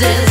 kisses